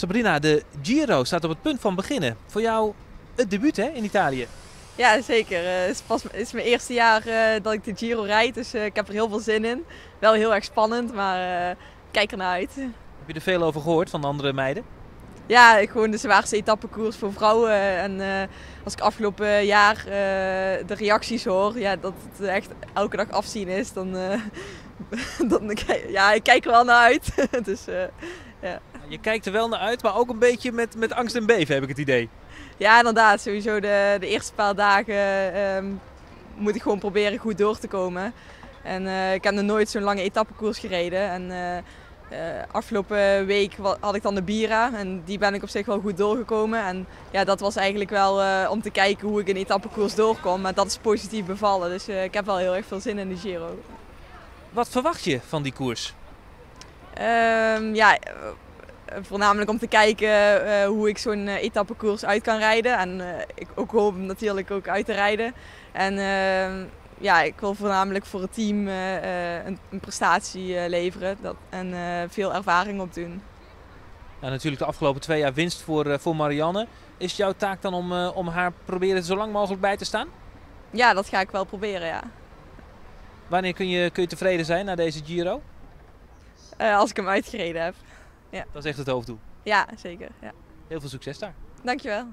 Sabrina, de Giro staat op het punt van beginnen. Voor jou het debuut hè, in Italië. Ja, zeker. Eh, Het is, pas, het is mijn eerste jaar eh, dat ik de Giro rijd, dus eh, ik heb er heel veel zin in. Wel heel erg spannend, maar eh, kijk ernaar uit. Heb je er veel over gehoord van de andere meiden? Ja, ik gewoon de zwaarste etappekoers voor vrouwen. En eh, als ik afgelopen jaar eh, de reacties hoor, ja, dat het echt elke dag afzien is, dan, eh, dan ja, ik kijk er wel naar uit. dus eh, Je kijkt er wel naar uit, maar ook een beetje met, met angst en beven heb ik het idee. ja, inderdaad, sowieso de, de eerste paar dagen ehm, moet ik gewoon proberen goed door te komen. En eh, ik heb nog nooit zo'n lange etappekoers gereden. En eh, eh, afgelopen week had ik dan de Bira en die ben ik op zich wel goed doorgekomen. En ja, dat was eigenlijk wel om te kijken hoe ik een etappekoers doorkom. Maar dat is positief bevallen, dus ik heb wel heel erg veel zin in de Giro. Wat verwacht je van die koers? Ehm, ja, voornamelijk om te kijken eh, hoe ik zo'n eh, etappekoers uit kan rijden. En eh, ik ook hoop hem natuurlijk ook uit te rijden. En ehm, ja, ik wil voornamelijk voor het team eh, eh, een, een prestatie eh, leveren dat, en eh, veel ervaring opdoen. Nou, natuurlijk de afgelopen twee jaar winst voor, eh, voor Marianne. Is het jouw taak dan om, eh, om haar proberen zo lang mogelijk bij te staan? Ja, dat ga ik wel proberen, ja. Wanneer kun je, kun je tevreden zijn na deze Giro? Eh, als ik hem uitgereden heb. Dat is echt het hoofddoel. Ja, zeker. Ja. Heel veel succes daar. Dankjewel.